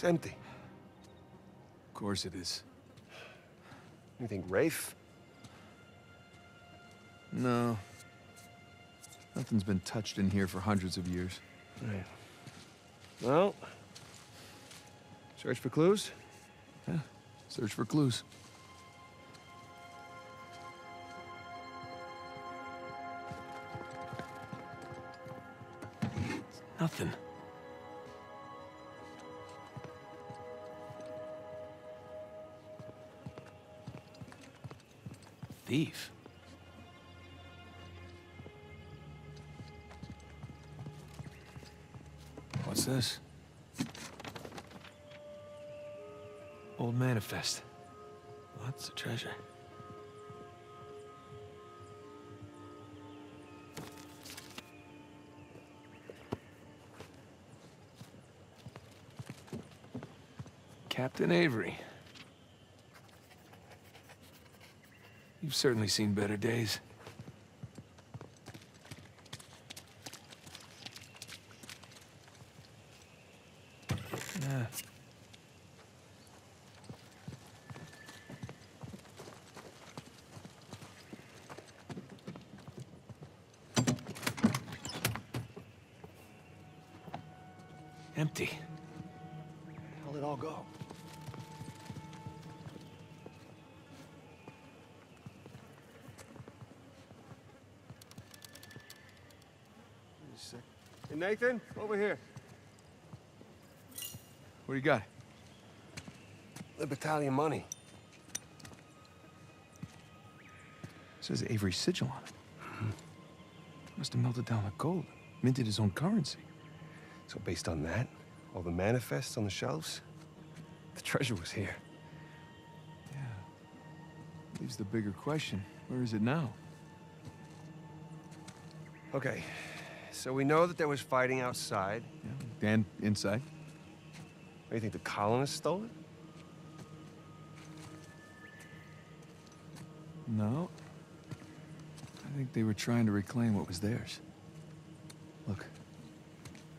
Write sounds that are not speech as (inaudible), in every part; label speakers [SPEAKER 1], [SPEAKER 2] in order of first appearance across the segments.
[SPEAKER 1] It's empty.
[SPEAKER 2] Of course it is.
[SPEAKER 1] You think Rafe?
[SPEAKER 2] No. Nothing's been touched in here for hundreds of years.
[SPEAKER 1] Right. Well, search for clues?
[SPEAKER 2] Yeah. Search for clues. Nothing. Thief. What's this? Old manifest. Lots of treasure. Captain Avery. You've certainly seen better days.
[SPEAKER 1] Hey, Nathan, over here.
[SPEAKER 2] What do you got?
[SPEAKER 1] The battalion money.
[SPEAKER 2] says Avery sigil on it. Must have melted down the gold, minted his own currency.
[SPEAKER 1] So based on that, all the manifests on the shelves, the treasure was here.
[SPEAKER 2] Yeah. Leaves the bigger question. Where is it now?
[SPEAKER 1] Okay, so we know that there was fighting outside.
[SPEAKER 2] Yeah. And inside?
[SPEAKER 1] Do you think the colonists stole it?
[SPEAKER 2] No. I think they were trying to reclaim what was theirs. Look.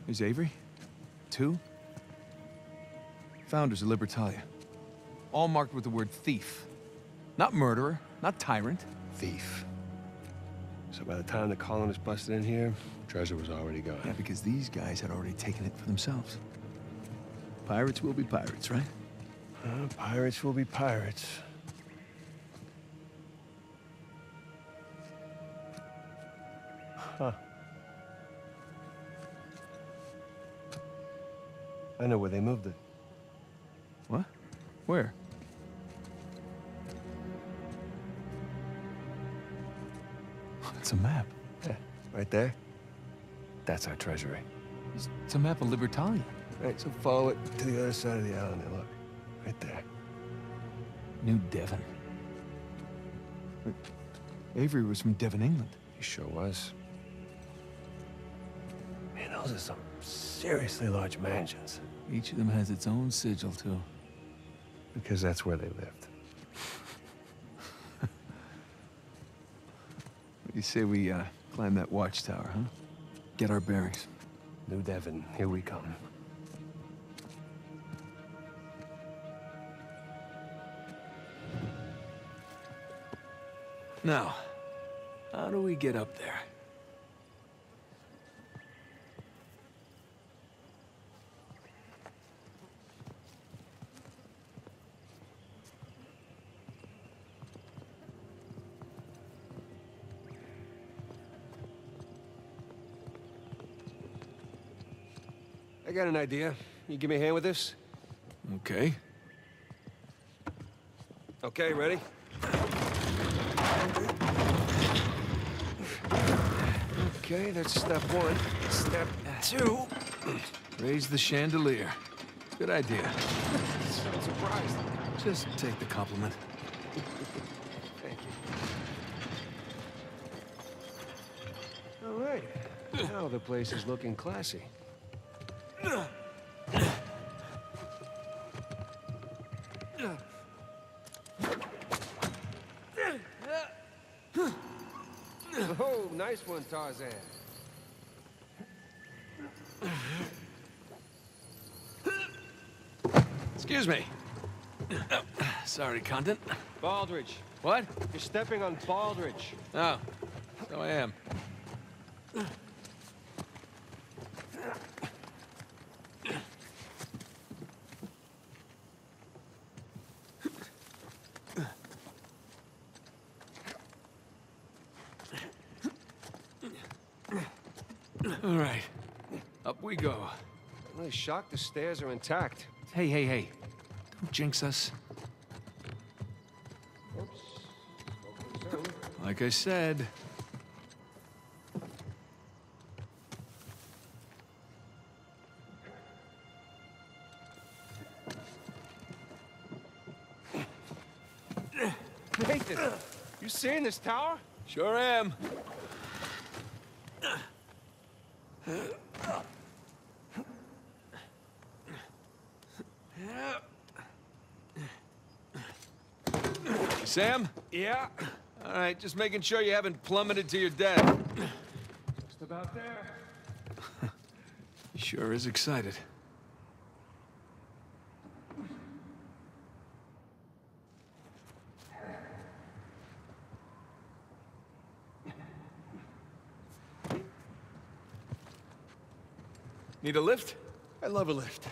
[SPEAKER 2] There's Avery. Two. Founders of Libertalia. All marked with the word thief. Not murderer, not tyrant.
[SPEAKER 1] Thief. So by the time the colonists busted in here, treasure was already gone.
[SPEAKER 2] Yeah, because these guys had already taken it for themselves. Pirates will be pirates, right?
[SPEAKER 1] Uh, pirates will be pirates. Huh. I know where they moved it.
[SPEAKER 2] What? Where? It's a map.
[SPEAKER 1] Yeah, right there. That's our treasury.
[SPEAKER 2] It's, it's a map of Libertalia.
[SPEAKER 1] Right, so follow it to the other side of the island and look. Right there.
[SPEAKER 2] New Devon. Avery was from Devon, England.
[SPEAKER 1] He sure was. Man, those are some seriously large mansions.
[SPEAKER 2] Each of them has its own sigil, too.
[SPEAKER 1] Because that's where they lived.
[SPEAKER 2] You say we uh, climb that watchtower, huh? Get our bearings.
[SPEAKER 1] New Devon, here we come.
[SPEAKER 2] Now, how do we get up there?
[SPEAKER 1] I got an idea. You give me a hand with this?
[SPEAKER 2] Okay.
[SPEAKER 1] Okay, ready? Okay, that's step one. Step two.
[SPEAKER 2] Raise the chandelier. Good idea.
[SPEAKER 1] Surprised.
[SPEAKER 2] Just take the compliment.
[SPEAKER 1] Thank you. All right. Now the place is looking classy. Oh, nice one, Tarzan.
[SPEAKER 2] Excuse me. Sorry, content.
[SPEAKER 1] Baldridge,
[SPEAKER 2] What?
[SPEAKER 1] you're stepping on Baldridge.
[SPEAKER 2] Oh, so I am. All right, up we go.
[SPEAKER 1] Shocked the stairs are intact.
[SPEAKER 2] Hey, hey, hey. Don't jinx us. Like I said.
[SPEAKER 1] Nathan, you seeing this tower?
[SPEAKER 2] Sure am. Sam?
[SPEAKER 1] Yeah.
[SPEAKER 2] All right, just making sure you haven't plummeted to your death.
[SPEAKER 1] Just about there. (laughs)
[SPEAKER 2] Sure is excited. Need a lift?
[SPEAKER 1] I love a lift.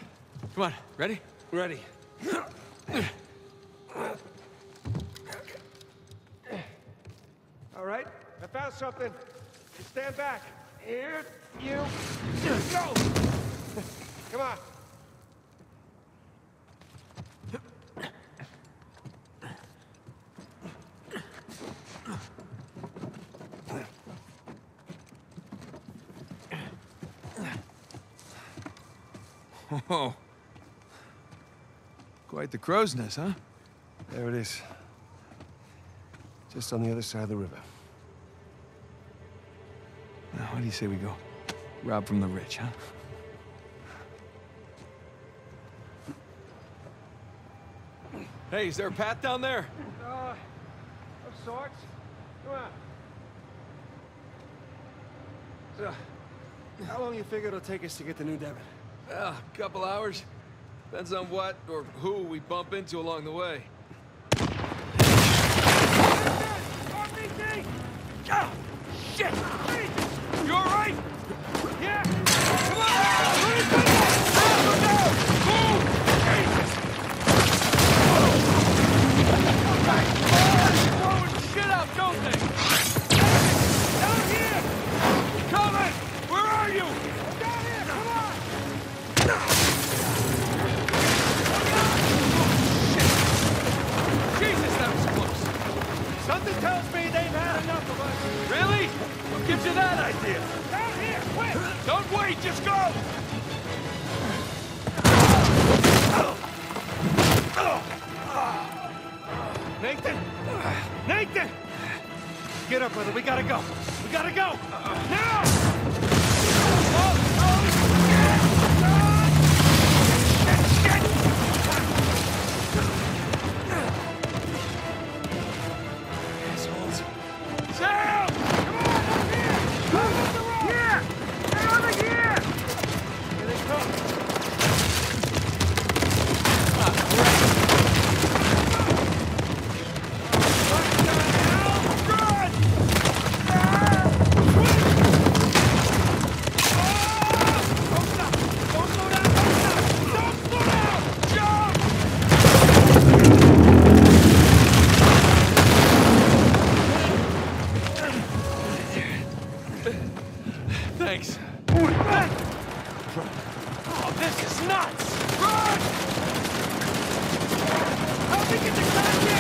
[SPEAKER 2] Come on, ready?
[SPEAKER 1] Ready. (clears throat) something. Stand back. Here, you go. Come on. (laughs)
[SPEAKER 2] Oh. Quite the crow's nest, huh?
[SPEAKER 3] There it is. Just on the other side of the river.
[SPEAKER 2] Now, what do you say we go? Rob from the rich, huh? Hey, is there a path down there?
[SPEAKER 1] Uh, of sorts. Come on. So, how long you figure it'll take us to get to New Devon?
[SPEAKER 2] Well, a couple hours. Depends on what or who we bump into along the way.
[SPEAKER 1] RPG! Oh, shit! Something tells me they've had enough of us.
[SPEAKER 2] Really? What gives you that idea?
[SPEAKER 1] Down here! Quick!
[SPEAKER 2] Don't wait, just go!
[SPEAKER 1] Nathan! Nathan! Get up, brother. We gotta go. We gotta go. Now!
[SPEAKER 2] Thanks.
[SPEAKER 1] Oh, this is nuts! Run! Help me get the goddamn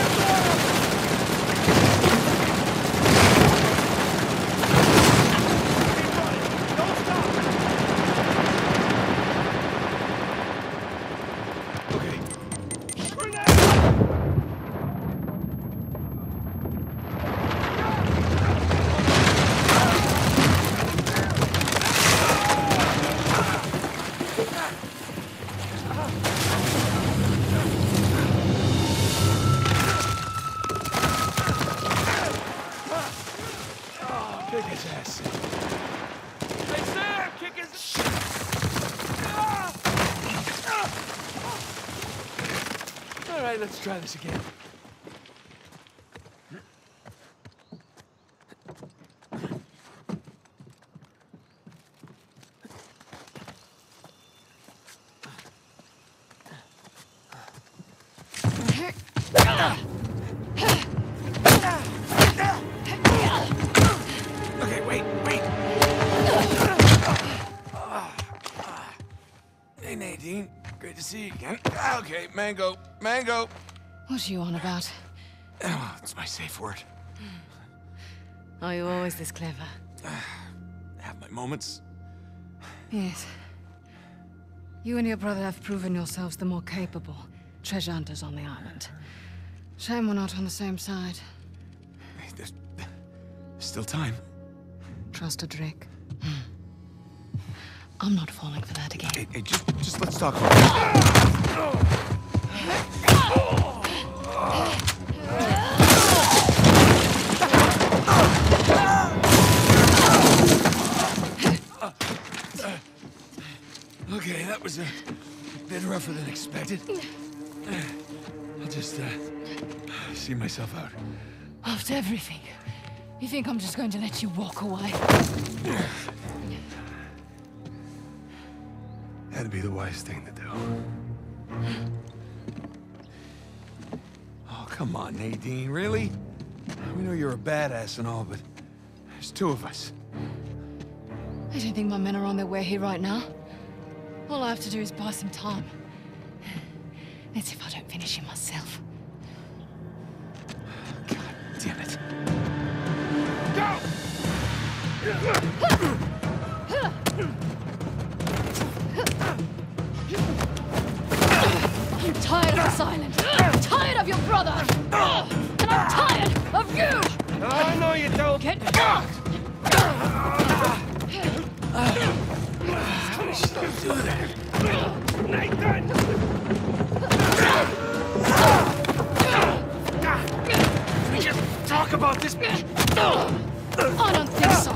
[SPEAKER 2] let's try this again. Okay, wait, wait. Hey, Nadine. Great to see you again. Okay, Mango. Mango.
[SPEAKER 4] What are you on about?
[SPEAKER 2] Oh, it's my safe word.
[SPEAKER 4] Are you always this clever?
[SPEAKER 2] I have my moments.
[SPEAKER 4] Yes. You and your brother have proven yourselves the more capable treasure hunters on the island. Shame we're not on the same side.
[SPEAKER 2] Hey, there's, there's still time.
[SPEAKER 4] Trust a Drake. Hmm. I'm not falling for that again.
[SPEAKER 2] Hey, hey, just, just let's talk. (laughs) Okay, that was a bit rougher than expected. I'll just, uh, see myself out.
[SPEAKER 4] After everything, you think I'm just going to let you walk away?
[SPEAKER 3] That'd be the wise thing to do.
[SPEAKER 2] Come on, Nadine, really? We know you're a badass and all, but there's two of us.
[SPEAKER 4] I don't think my men are on their way here right now. All I have to do is buy some time. Let's see if I don't finish him myself.
[SPEAKER 2] God damn it. Go!
[SPEAKER 4] I'm tired of this island. I'm tired of your brother. And I'm tired of you.
[SPEAKER 1] I know you don't.
[SPEAKER 4] Get
[SPEAKER 1] Nathan! We just talk about this.
[SPEAKER 4] I don't think so.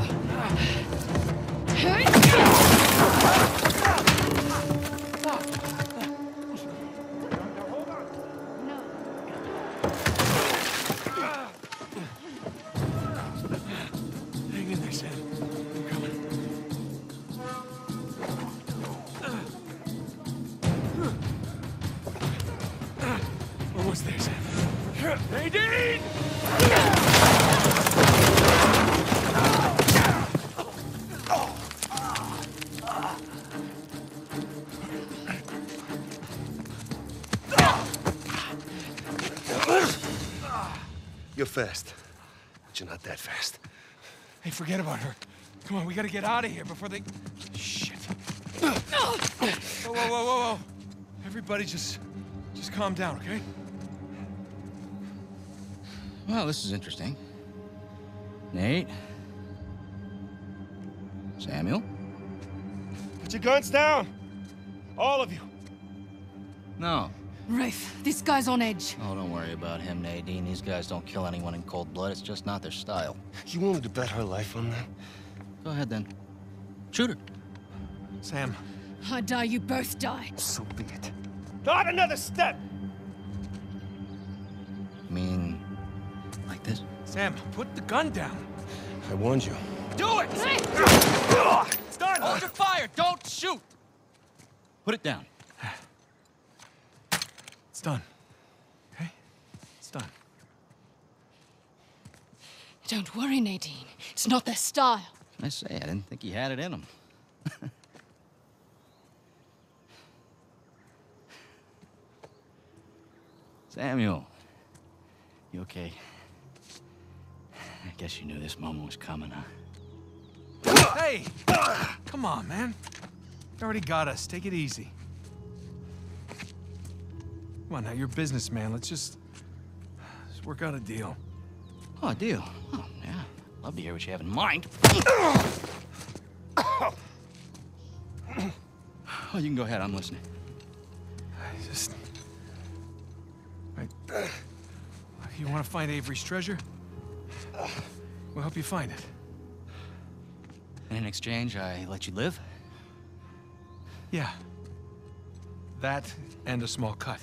[SPEAKER 3] Fast.
[SPEAKER 2] Hey, forget about her. Come on, we gotta get out of here before they... Shit. Whoa, whoa, whoa, whoa, whoa. Everybody just... just calm down, okay?
[SPEAKER 5] Well, this is interesting. Nate? Samuel?
[SPEAKER 1] Put your guns down! All of you.
[SPEAKER 5] No.
[SPEAKER 4] Rafe, this guy's on edge.
[SPEAKER 5] Oh, don't worry about him, Nadine. These guys don't kill anyone in cold blood. It's just not their style.
[SPEAKER 3] You wanted to bet her life on that?
[SPEAKER 5] Go ahead, then. Shoot her.
[SPEAKER 2] Sam,
[SPEAKER 4] I die, you both die.
[SPEAKER 3] So be it.
[SPEAKER 1] Not another step!
[SPEAKER 5] I mean, like this?
[SPEAKER 2] Sam, put the gun down.
[SPEAKER 3] I warned you.
[SPEAKER 2] Do it!
[SPEAKER 1] It's done!
[SPEAKER 5] Hold your fire! Don't shoot! Put it down.
[SPEAKER 2] It's done. Okay? It's done.
[SPEAKER 4] Don't worry, Nadine. It's not their style.
[SPEAKER 5] I say, I didn't think he had it in him. (laughs) Samuel. You okay? I guess you knew this moment was coming, huh?
[SPEAKER 2] Hey! Come on, man. You already got us. Take it easy. Come on now, you're a businessman. Let's just... Let's work out a deal.
[SPEAKER 5] Oh, a deal. Oh, yeah. Love to hear what you have in mind. Oh, you can go ahead. I'm listening.
[SPEAKER 2] I just... Right. You want to find Avery's treasure? We'll help you find it.
[SPEAKER 5] And in exchange, I let you live?
[SPEAKER 2] Yeah. That and a small cut.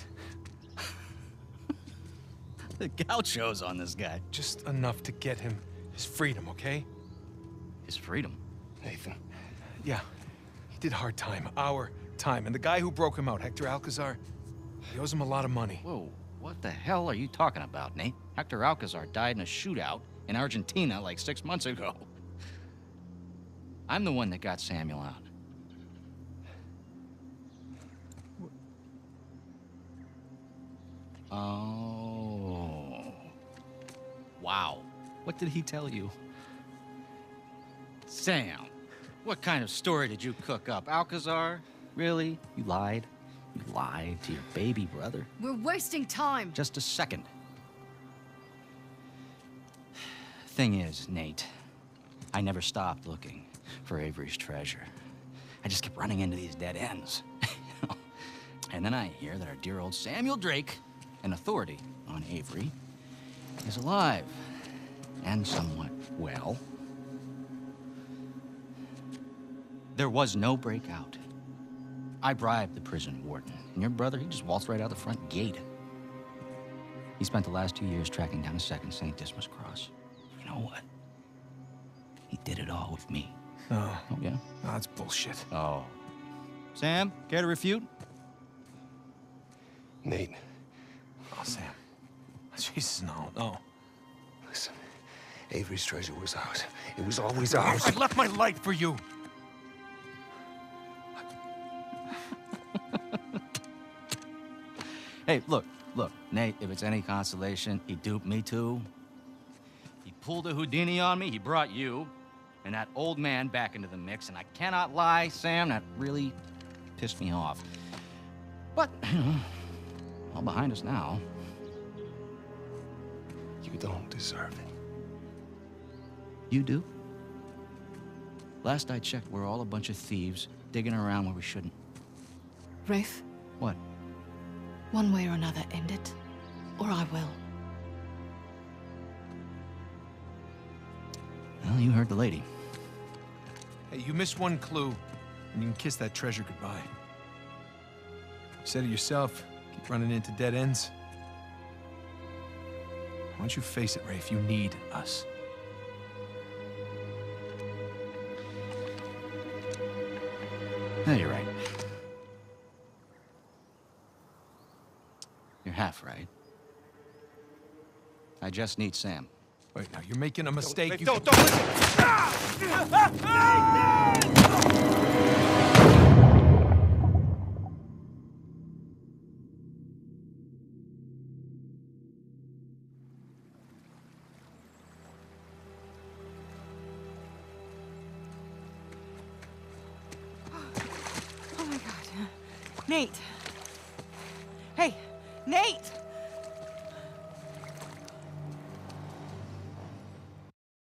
[SPEAKER 5] The gauchos on this guy.
[SPEAKER 2] Just enough to get him his freedom, okay?
[SPEAKER 5] His freedom.
[SPEAKER 3] Nathan.
[SPEAKER 2] Yeah. He did hard time. Our time. And the guy who broke him out, Hector Alcazar, he owes him a lot of money.
[SPEAKER 5] Whoa, what the hell are you talking about, Nate? Hector Alcazar died in a shootout in Argentina like six months ago. I'm the one that got Samuel out. Oh. Wow. What did he tell you? Sam, what kind of story did you cook up? Alcazar? Really? You lied? You lied to your baby brother?
[SPEAKER 4] We're wasting time.
[SPEAKER 5] Just a second. Thing is, Nate, I never stopped looking for Avery's treasure. I just kept running into these dead ends. (laughs) and then I hear that our dear old Samuel Drake, an authority on Avery, is alive and somewhat well. There was no breakout. I bribed the prison warden, and your brother, he just waltzed right out the front gate. He spent the last two years tracking down a second St. Dismas cross. You know what? He did it all with me.
[SPEAKER 2] No.
[SPEAKER 5] Oh, yeah?
[SPEAKER 2] No, that's bullshit.
[SPEAKER 5] Oh. Sam, care to refute?
[SPEAKER 3] Nate,
[SPEAKER 2] Oh, Sam. Jesus, no, no.
[SPEAKER 3] Listen. Avery's treasure was ours. It was always ours.
[SPEAKER 2] I left my light for you. (laughs)
[SPEAKER 5] Hey, look, look, Nate, if it's any consolation, he duped me too. He pulled a Houdini on me, he brought you and that old man back into the mix, and I cannot lie, Sam, that really pissed me off. But, (clears throat) all behind us now.
[SPEAKER 3] You don't deserve it.
[SPEAKER 5] You do? Last I checked, we're all a bunch of thieves digging around where we shouldn't.
[SPEAKER 4] Rafe,
[SPEAKER 5] What?
[SPEAKER 4] one way or another, end it. Or I will.
[SPEAKER 5] Well, you heard the lady.
[SPEAKER 2] Hey, you missed one clue, and you can kiss that treasure goodbye. You said it yourself. Keep running into dead ends. Why don't you face it, Rafe? You need us.
[SPEAKER 5] I just need Sam.
[SPEAKER 2] Wait, now you're making a mistake.
[SPEAKER 3] Rafe,
[SPEAKER 2] You
[SPEAKER 3] don't,
[SPEAKER 2] can-
[SPEAKER 3] don't listen!